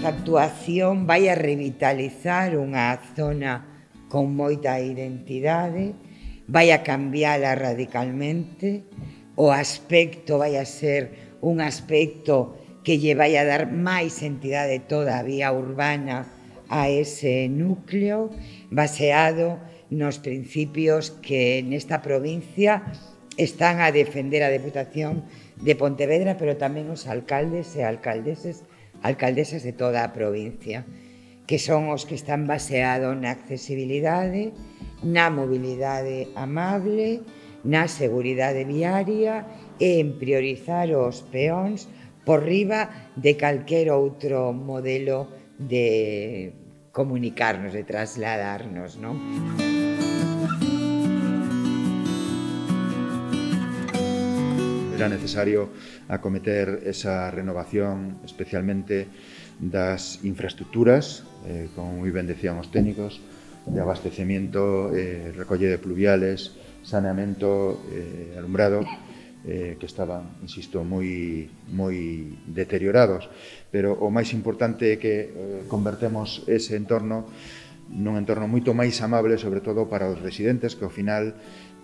nosa actuación vai a revitalizar unha zona con moita identidade, vai a cambiala radicalmente, o aspecto vai a ser un aspecto que lle vai a dar máis entidade todavía urbana a ese núcleo baseado nos principios que nesta provincia están a defender a Deputación de Pontevedra, pero tamén os alcaldes e alcaldeses alcaldesas de toda a provincia, que son os que están baseados na accesibilidade, na mobilidade amable, na seguridade viaria e en priorizar os peóns por riba de calquer outro modelo de comunicarnos, de trasladarnos, non? era necesario acometer esa renovación especialmente das infraestructuras, eh, como moi ben decían os técnicos, de abastecemento, eh, recolle de pluviales, saneamento, eh, alumbrado, eh, que estaban, insisto, moi, moi deteriorados. Pero o máis importante é que eh, convertemos ese entorno nun entorno moito máis amable, sobre todo para os residentes, que ao final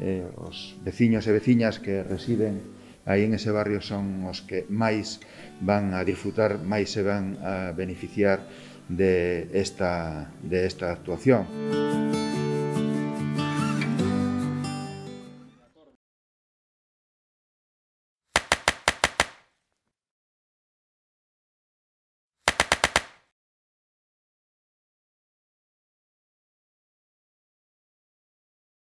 eh, os veciños e veciñas que residen aí en ese barrio son os que máis van a disfrutar, máis se van a beneficiar de esta, de esta actuación. Música